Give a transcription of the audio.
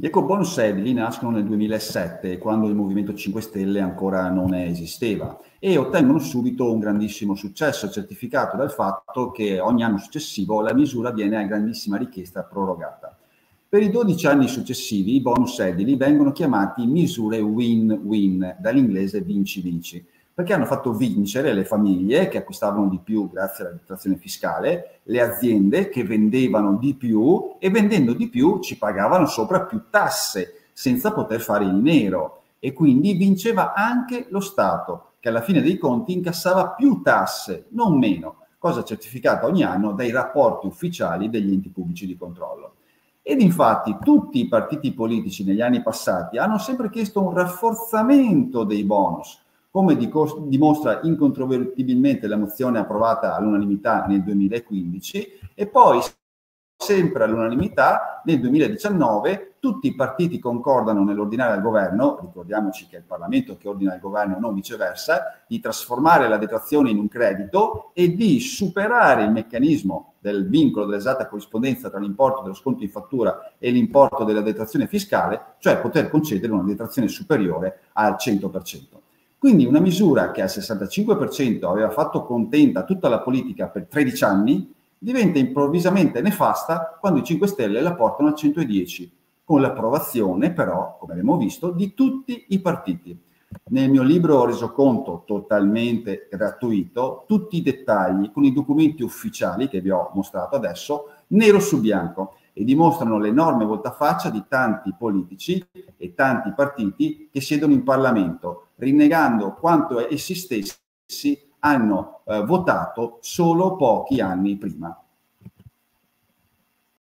Gli ecobonus nascono nel 2007, quando il Movimento 5 Stelle ancora non esisteva, e ottengono subito un grandissimo successo, certificato dal fatto che ogni anno successivo la misura viene a grandissima richiesta prorogata. Per i 12 anni successivi i bonus edili vengono chiamati misure win-win, dall'inglese vinci-vinci, perché hanno fatto vincere le famiglie che acquistavano di più grazie alla detrazione fiscale, le aziende che vendevano di più e vendendo di più ci pagavano sopra più tasse senza poter fare il nero e quindi vinceva anche lo Stato che alla fine dei conti incassava più tasse, non meno, cosa certificata ogni anno dai rapporti ufficiali degli enti pubblici di controllo. Ed infatti tutti i partiti politici negli anni passati hanno sempre chiesto un rafforzamento dei bonus, come dimostra incontrovertibilmente la mozione approvata all'unanimità nel 2015 e poi sempre all'unanimità nel 2019 tutti i partiti concordano nell'ordinare al governo, ricordiamoci che è il Parlamento che ordina al governo, non viceversa, di trasformare la detrazione in un credito e di superare il meccanismo del vincolo dell'esatta corrispondenza tra l'importo dello sconto in fattura e l'importo della detrazione fiscale, cioè poter concedere una detrazione superiore al 100%. Quindi una misura che al 65% aveva fatto contenta tutta la politica per 13 anni diventa improvvisamente nefasta quando i 5 Stelle la portano a 110, con l'approvazione però, come abbiamo visto, di tutti i partiti. Nel mio libro ho reso conto totalmente gratuito tutti i dettagli con i documenti ufficiali che vi ho mostrato adesso, nero su bianco, e dimostrano l'enorme voltafaccia di tanti politici e tanti partiti che siedono in Parlamento, rinnegando quanto essi stessi hanno eh, votato solo pochi anni prima.